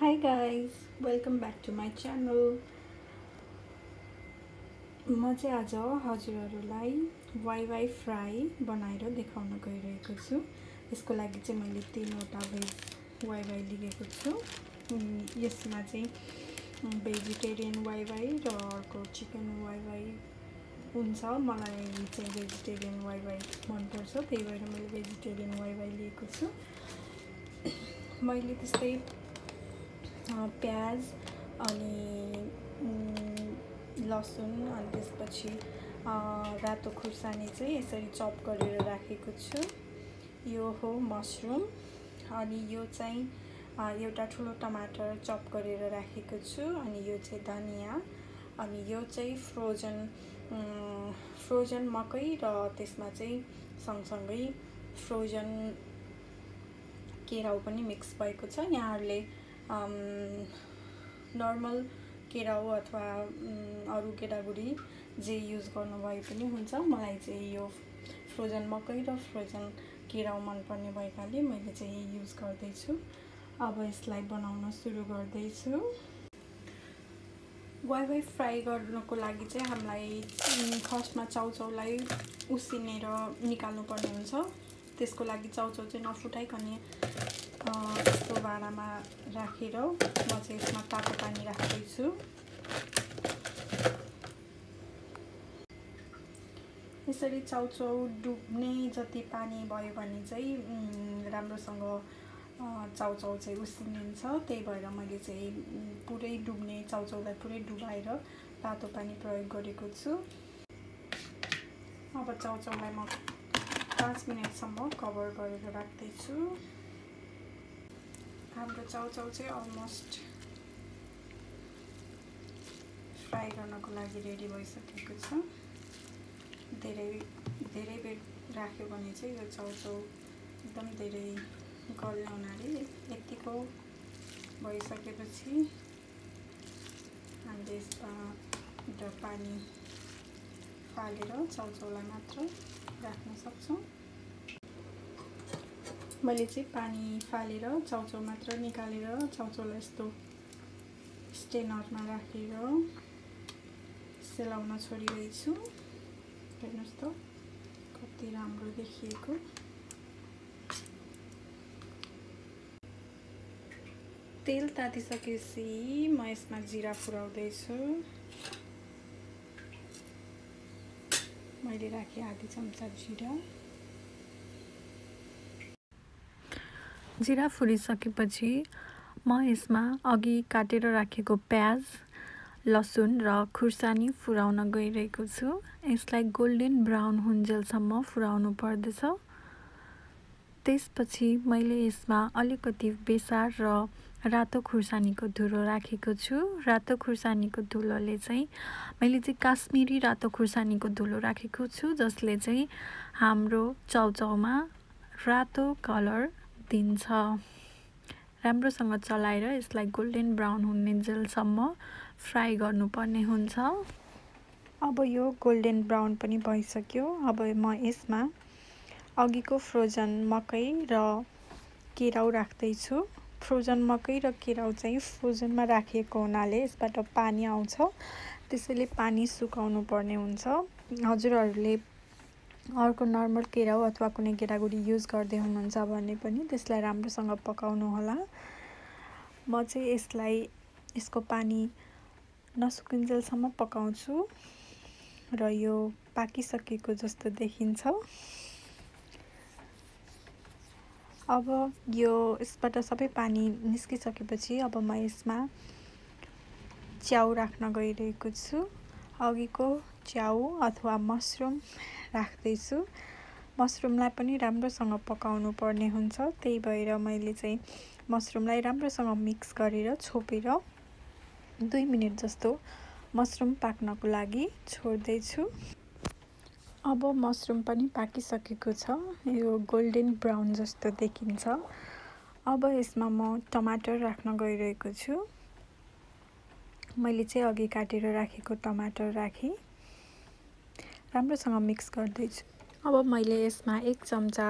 Hi guys welcome back to my channel म चाहिँ आज हजुरहरूलाई वाइवाई फ्राई बनाएर देखाउन गइरहेको छु। यसको लागि चाहिँ मैले तिनवटा भेज वाइवाई लिएको छु। यसमा चाहिँ भेजिटेरियन वाइवाई र अर्को चिकन वाइवाई हुन्छ। मलाई चाहिँ भेजिटेरियन वाइवाई मनपर्छ त्यही भएर मैले भेजिटेरियन वाइवाई लिएको छु। मैले त्यस्तै प्याज अनि लसुन अनि त्यसपछि रातो खुर्सानी चाहिँ यसरी चप गरेर राखेको छु। यो हो मसरुम अनि यो चाहिँ एउटा ठुलो टमाटर चप गरेर राखेको छु अनि यो चाहिँ धनियाँ अनि यो चाहिँ फ्रोजन फ्रोजन मकै र त्यसमा चाहिँ सँगसँगै फ्रोजन केराउ पनि मिक्स भएको छ। यहाँहरूले नर्मल केराउ अथवा अरू केटागुडी जे युज गर्नुभए पनि हुन्छ। मलाई चाहिँ यो फ्रोजन मकै र फ्रोजन केराउ मनपर्ने भएकाले मैले चाहिँ युज गर्दैछु। अब यसलाई बनाउन सुरु गर्दैछु। वाइवाई फ्राई गर्नको लागि चाहिँ हामीलाई फर्स्टमा चाउचाउलाई उसिनेर निकाल्नु पर्ने हुन्छ। त्यसको लागि चाउचाउ चाहिँ नफुटाइकन यस्तो भाँडामा राखेर म चाहिँ यसमा तातो पानी राख्दैछु। यसरी चाउचाउ डुब्ने जति पानी भयो भने चाहिँ राम्रोसँग चाउचाउ चाहिँ उसिनिन्छ। त्यही भएर मैले चाहिँ पुरै डुब्ने चाउचाउलाई पुरै डुबाएर तातो पानी प्रयोग गरेको छु। अब चाउचाउलाई म पाँच मिनटसम्म कभर गरेर राख्दैछु। हाम्रो चाउचाउ चाहिँ अलमोस्ट फ्राई गर्नको लागि रेडी भइसकेको छ। धेरै धेरै बेर राख्यो भने चाहिँ यो चाउचाउ एकदम धेरै गल्ने हुनाले यतिको भइसकेपछि हामीले यसमा पानी फालेर चाउचाउलाई मात्र राख्न सक्छौँ। मैले चाहिँ पानी फालेर चाउचाउ मात्र निकालेर चाउचाउलाई यस्तो स्टेनरमा राखेर सेलाउन छोडिरहेछु। हेर्नुहोस् त कति राम्रो देखिएको। तेल तातिसकेपछि म यसमा जिरा पुऱ्याउँदैछु। मैले राखेँ आधी चम्चा जिरा। जिरा फुलिसकेपछि म यसमा अघि काटेर राखेको प्याज लसुन र खुर्सानी फुराउन गइरहेको छु। यसलाई गोल्डन ब्राउन हुन्जेलसम्म फुराउनु पर्दछ। त्यसपछि मैले यसमा अलिकति बेसार र रातो खुर्सानीको धुलो राखेको छु। रातो खुर्सानीको धुलोले चाहिँ मैले चाहिँ काश्मिरी रातो खुर्सानीको धुलो राखेको छु जसले चाहिँ हाम्रो चाउचाउमा रातो कलर दिन्छ। राम्रोसँग चलाएर यसलाई गोल्डन ब्राउन हुने जेलसम्म फ्राई गर्नुपर्ने हुन्छ। अब यो गोल्डन ब्राउन पनि भइसक्यो। अब म यसमा अघिको फ्रोजन मकै र केराउ राख्दैछु। फ्रोजन मकै र केराउ चाहिँ फ्रोजनमा राखिएको हुनाले यसबाट पानी आउँछ। त्यसैले पानी सुकाउनु पर्ने हुन्छ। हजुरहरूले अर्को नर्मल केराउ अथवा कुनै केरागुडी युज गर्दै हुनुहुन्छ भने पनि त्यसलाई राम्रोसँग पकाउनु होला। म चाहिँ यसलाई यसको पानी नसुकिन्जेलसम्म पकाउँछु र यो पाकिसकेको जस्तो देखिन्छ। अब यो यसबाट सबै पानी निस्किसकेपछि अब म यसमा च्याउ राख्न गइरहेको छु। अघिको च्याउ अथवा मसरुम राख्दैछु। मसरुमलाई पनि राम्रोसँग पकाउनु पर्ने हुन्छ। त्यही भएर मैले चाहिँ मसरुमलाई राम्रोसँग मिक्स गरेर छोपेर दुई मिनट जस्तो मसरुम पाक्नको लागि छोड्दैछु। अब मसरुम पनि पाकिसकेको छ। यो गोल्डन ब्राउन जस्तो देखिन्छ। अब यसमा म टमाटर राख्न गइरहेको छु। मैले चाहिँ अघि काटेर राखेको टमाटर राखेँ। राम्रोसँग मिक्स गर्दैछु। अब मैले यसमा एक चम्चा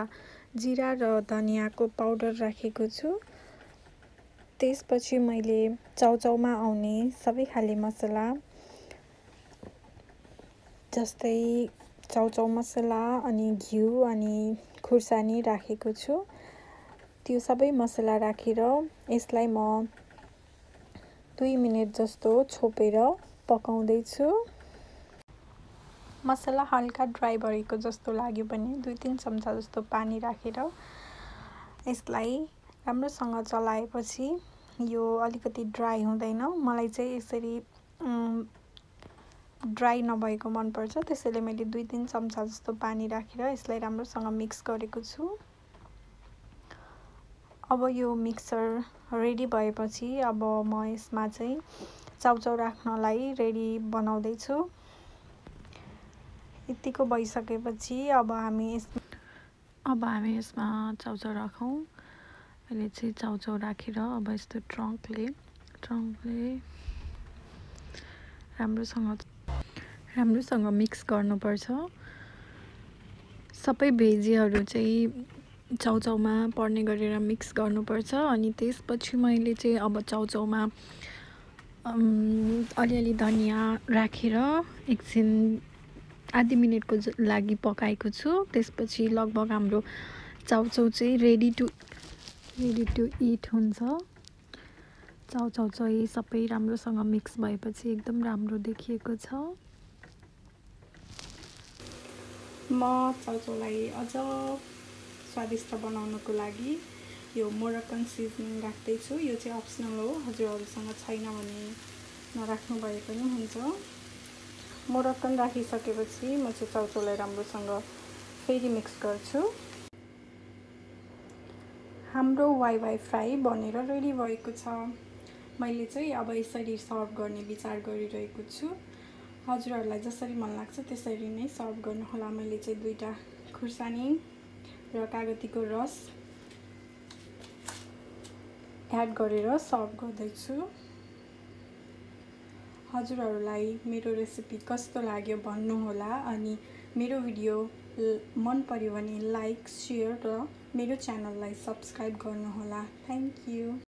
जिरा र धनियाँको पाउडर राखेको छु। त्यसपछि मैले चाउचाउमा आउने सबै खाले मसला जस्तै चाउचाउ मसला अनि घिउ अनि खुर्सानी राखेको छु। त्यो सबै मसला राखेर यसलाई म दुई मिनट जस्तो छोपेर पकाउँदैछु। मसला हल्का ड्राई भएको जस्तो लाग्यो भने दुई तिन चम्चा जस्तो पानी राखेर यसलाई राम्रोसँग चलाएपछि यो अलिकति ड्राई हुँदैन। मलाई चाहिँ यसरी ड्राई नभएको मनपर्छ। त्यसैले मैले दुई तिन चम्चा जस्तो पानी राखेर यसलाई राम्रोसँग मिक्स गरेको छु। अब यो मिक्सर रेडी भएपछि अब म यसमा चाहिँ चाउचाउ राख्नलाई रेडी बनाउँदैछु। यतिको भइसकेपछि अब हामी यस अब हामी यसमा चाउचाउ राखौँ। अहिले चाहिँ चाउचाउ राखेर अब यस्तो ट्रङ्कले ट्रङ्कले राम्रोसँग राम्रोसँग मिक्स गर्नुपर्छ। सबै भेजीहरू चाहिँ चाउचाउमा पर्ने गरेर मिक्स गर्नुपर्छ अनि त्यसपछि मैले चाहिँ अब चाउचाउमा अलिअलि धनियाँ राखेर एकछिन आधी मिनटको लागि पकाएको छु। त्यसपछि लगभग हाम्रो चाउचाउ चाहिँ ready to ready to eat हुन्छ। चाउचाउ चाहिँ सबै राम्रोसँग मिक्स भएपछि एकदम राम्रो देखिएको छ। म चाउचाउलाई अझ स्वादिष्ट बनाउनको लागि यो मोरक्कन सिजनिङ राख्दैछु। यो चाहिँ अप्सनल हो। हजुरहरूसँग छैन भने नराख्नु भए पनि हुन्छ। मोरक्कन राखिसकेपछि म चाहिँ चाउचाउलाई राम्रोसँग फेरि मिक्स गर्छु। हाम्रो वाइ वाइ फ्राई बनेर रेडी भएको छ। मैले चाहिँ अब यसरी सर्भ गर्ने विचार गरिरहेको छु। हजुरहरूलाई जसरी मन लाग्छ त्यसरी नै सर्भ गर्नुहोला मैले चाहिँ दुईवटा खुर्सानी र कागतीको रस एड गरेर सर्भ गर्दैछु। हजुरहरूलाई मेरो रेसिपी कस्तो लाग्यो भन्नुहोला अनि मेरो भिडियो मन पर्यो भने लाइक सेयर र मेरो च्यानललाई सब्सक्राइब गर्नुहोला। Thank you.